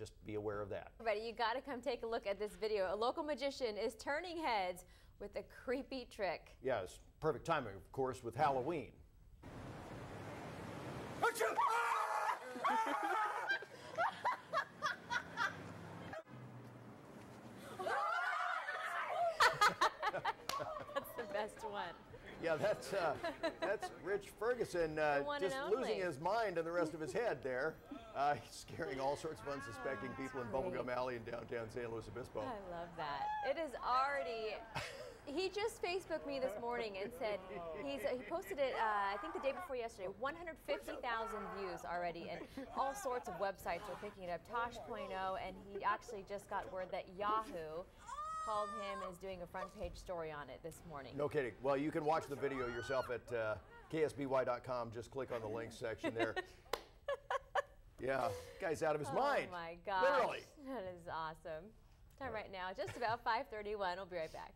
just be aware of that. Everybody, you got to come take a look at this video. A local magician is turning heads with a creepy trick. Yes, perfect timing, of course, with Halloween. That's the best one. Yeah, that's uh, that's Rich Ferguson uh, just losing his mind and the rest of his head there. Uh, scaring all sorts of unsuspecting people in great. Bubblegum Alley in downtown San Luis Obispo. I love that. It is already. He just Facebooked me this morning and said he's he posted it. Uh, I think the day before yesterday. 150,000 views already, and all sorts of websites are picking it up. Tosh.0, and he actually just got word that Yahoo called him is doing a front page story on it this morning. No kidding. Well, you can watch the video yourself at uh, ksby.com. Just click on the links section there. Yeah, guy's out of his mind. Oh my gosh, Literally. that is awesome. Time right now, just about 5:31. We'll be right back.